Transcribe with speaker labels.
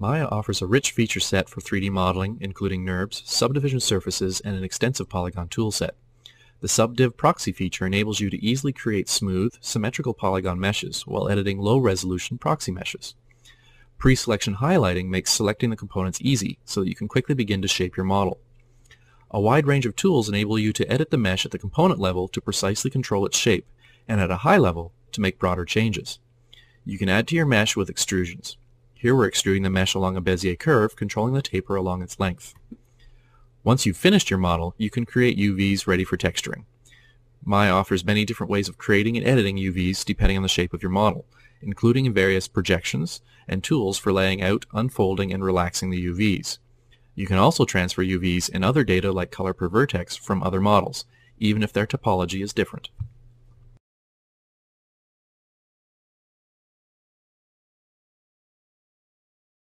Speaker 1: Maya offers a rich feature set for 3D modeling, including NURBS, subdivision surfaces, and an extensive polygon toolset. The SubDiv proxy feature enables you to easily create smooth, symmetrical polygon meshes while editing low-resolution proxy meshes. Pre-selection highlighting makes selecting the components easy so that you can quickly begin to shape your model. A wide range of tools enable you to edit the mesh at the component level to precisely control its shape, and at a high level to make broader changes. You can add to your mesh with extrusions. Here we're extruding the mesh along a Bezier curve, controlling the taper along its length. Once you've finished your model, you can create UVs ready for texturing. Maya offers many different ways of creating and editing UVs depending on the shape of your model, including various projections and tools for laying out, unfolding, and relaxing the UVs. You can also transfer UVs and other data like color per vertex from other models, even if their topology is different.